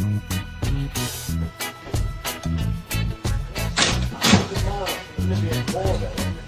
It's going to be a